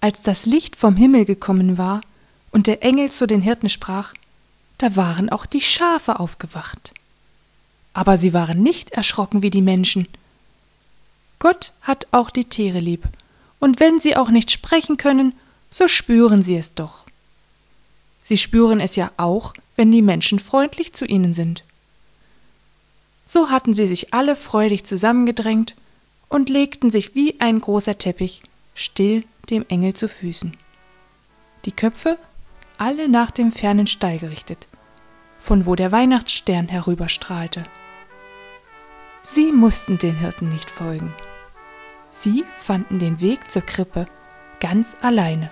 Als das Licht vom Himmel gekommen war und der Engel zu den Hirten sprach, da waren auch die Schafe aufgewacht. Aber sie waren nicht erschrocken wie die Menschen. Gott hat auch die Tiere lieb, und wenn sie auch nicht sprechen können, so spüren sie es doch. Sie spüren es ja auch, wenn die Menschen freundlich zu ihnen sind. So hatten sie sich alle freudig zusammengedrängt und legten sich wie ein großer Teppich still dem Engel zu Füßen. Die Köpfe alle nach dem fernen Stall gerichtet, von wo der Weihnachtsstern herüberstrahlte. Sie mussten den Hirten nicht folgen. Sie fanden den Weg zur Krippe ganz alleine.